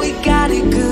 we got it good.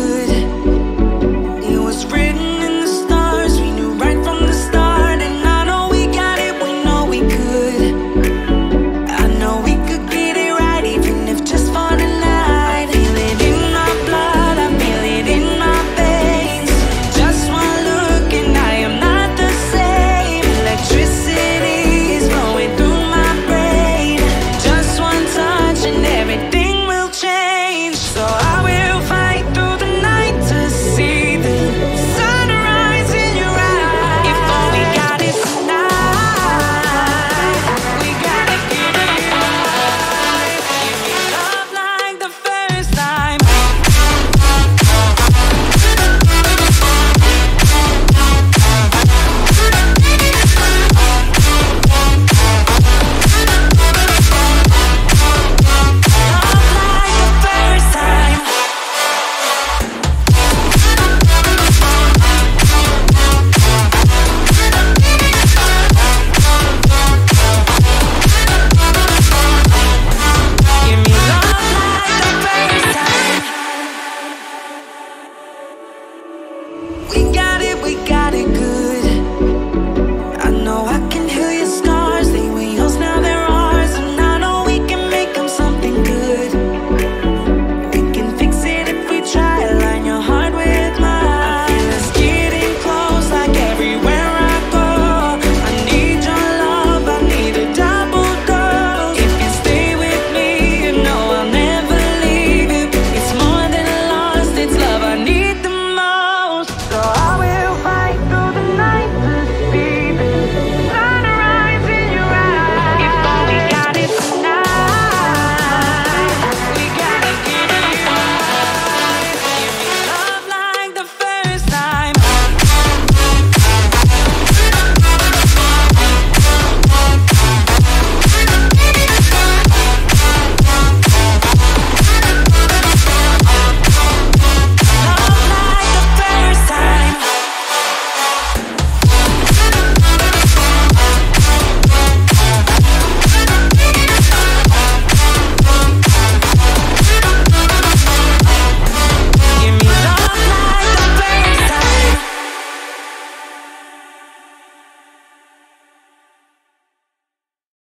We got